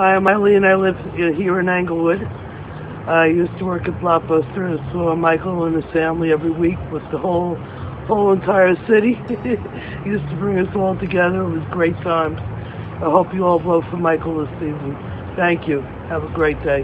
Hi, I'm Eileen. I live here in Englewood. I used to work at Blockbuster and saw Michael and his family every week with the whole whole entire city. used to bring us all together. It was great times. I hope you all vote for Michael this season. Thank you. Have a great day.